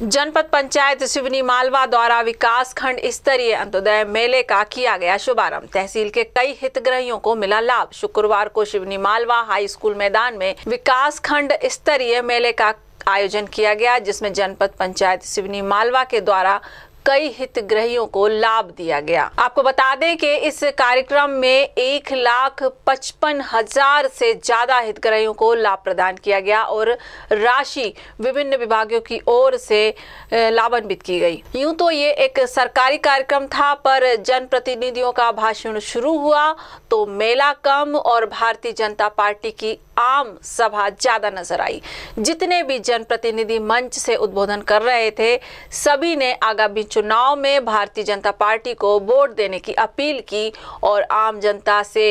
जनपद पंचायत सिवनी मालवा द्वारा विकास खंड स्तरीय अंत्योदय मेले का किया गया शुभारंभ। तहसील के कई हितग्राहियों को मिला लाभ। शुक्रवार को शिवनी मालवा हाई स्कूल मैदान में विकास खंड स्तरीय मेले का आयोजन किया गया, जिसमें जनपद पंचायत सिवनी मालवा के द्वारा कई हितग्राहियों को लाभ दिया गया। आपको बता दें कि इस कार्यक्रम में एक लाख पचपन हज़ार से ज़्यादा हितग्राहियों को लाभ प्रदान किया गया और राशि विभिन्न विभागों की ओर से लाभान्वित की गई। यूँ तो ये एक सरकारी कार्यक्रम था, पर जनप्रतिनिधियों का भाषण शुरू हुआ तो मेला कम और भारतीय जनता पार्टी की आम सभा ज़्यादा नज़र आई। जितने भी जनप्रतिनिधि मंच से उद्बोधन कर रहे थे, सभी ने आगामी चुनाव में भारतीय जनता पार्टी को वोट देने की अपील की और आम जनता से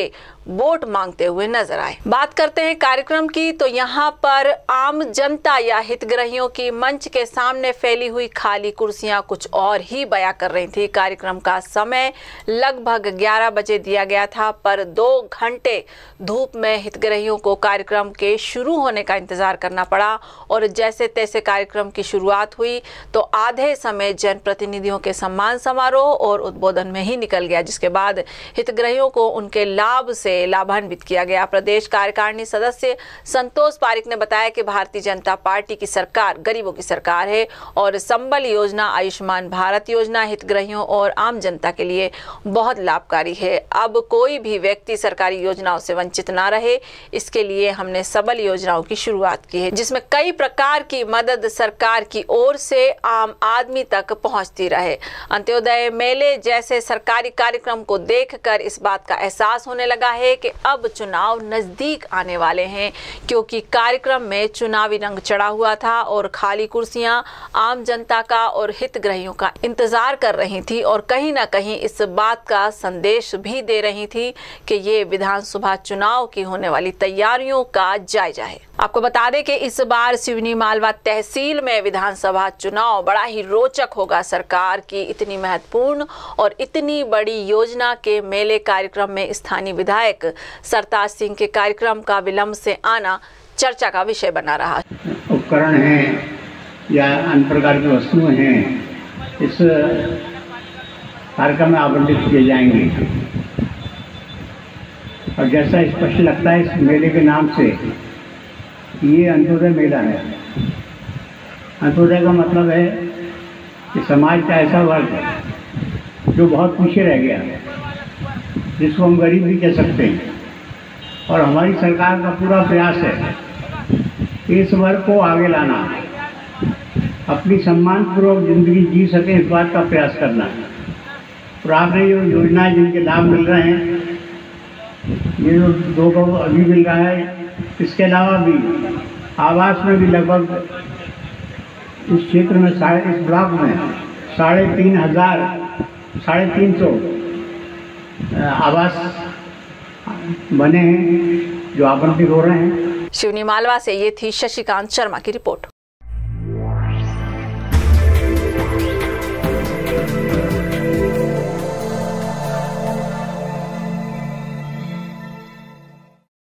वोट मांगते हुए नज़र आए। बात करते हैं कार्यक्रम की तो यहाँ पर आम जनता या हितग्राहियों की मंच के सामने फैली हुई खाली कुर्सियाँ कुछ और ही बया कर रही थी। कार्यक्रम का समय लगभग 11 बजे दिया गया था, पर दो घंटे धूप में हितग्राहियों को कार्यक्रम के शुरू होने का इंतज़ार करना पड़ा और जैसे तैसे कार्यक्रम की शुरुआत हुई तो आधे समय जनप्रतिनिधियों के सम्मान समारोह और उद्बोधन में ही निकल गया, जिसके बाद हितग्राहियों को उनके लाभ से लाभान्वित किया गया। प्रदेश कार्यकारिणी सदस्य संतोष पारिक ने बताया कि भारतीय जनता पार्टी की सरकार गरीबों की सरकार है और संबल योजना, आयुष्मान भारत योजना, हितग्राहियों और आम जनता के लिए बहुत लाभकारी है। अब कोई भी व्यक्ति सरकारी योजनाओं से वंचित ना रहे, इसके लिए हमने सबल योजनाओं की शुरुआत की है, जिसमें कई प्रकार की मदद सरकार की ओर से आम आदमी तक पहुँचती रहे। अंत्योदय मेले जैसे सरकारी कार्यक्रम को देखकर इस बात का एहसास होने लगा है है कि अब चुनाव नज़दीक आने वाले हैं, क्योंकि कार्यक्रम में चुनावी रंग चढ़ा हुआ था और खाली कुर्सियाँ आम जनता का और हितग्रहियों का इंतज़ार कर रही थी और कहीं ना कहीं इस बात का संदेश भी दे रही थी कि ये विधानसभा चुनाव की होने वाली तैयारियों का जायजा है। आपको बता दें कि इस बार सिवनी मालवा तहसील में विधानसभा चुनाव बड़ा ही रोचक होगा। सरकार की इतनी महत्वपूर्ण और इतनी बड़ी योजना के मेले कार्यक्रम में स्थानीय विधायक सरताज सिंह के कार्यक्रम का विलंब से आना चर्चा का विषय बना रहा। उपकरण है या अन्य प्रकार की वस्तुएँ हैं, इस कार्यक्रम में आवंटित किए जाएँगे। और जैसा स्पष्ट लगता है, इस मेले के नाम से ये अंत्योदय मेला है। अंत्योदय का मतलब है कि समाज का ऐसा वर्ग है जो बहुत पीछे रह गया है जिसको हम गरीब भी कह सकते हैं। और हमारी सरकार का पूरा प्रयास है इस वर्ग को आगे लाना, अपनी सम्मानपूर्वक ज़िंदगी जी सके इस बात का प्रयास करना। और आपने जो योजनाएँ जिनके लाभ मिल रहे हैं, ये जो दो अभी मिल रहा है इसके अलावा भी आवास में भी लगभग इस क्षेत्र में साढ़े, इस ब्लॉक में साढ़े तीन हज़ार, साढ़े तीन सौ आवास बने हैं, जो आवंटित हो रहे हैं। शिवनी मालवा से ये थी शशिकांत शर्मा की रिपोर्ट।